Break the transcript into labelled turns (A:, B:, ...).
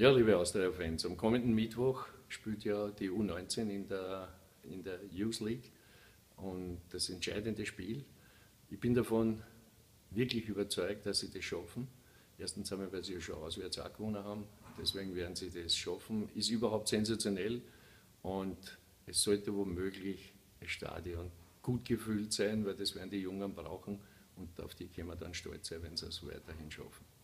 A: Ja, liebe Austria-Fans, am kommenden Mittwoch spielt ja die U19 in der, in der Youth League und das entscheidende Spiel. Ich bin davon wirklich überzeugt, dass sie das schaffen. Erstens einmal, weil sie ja schon auswärts auch gewonnen haben. Deswegen werden sie das schaffen. Ist überhaupt sensationell und es sollte womöglich ein Stadion gut gefüllt sein, weil das werden die Jungen brauchen und auf die können wir dann stolz sein, wenn sie es weiterhin schaffen.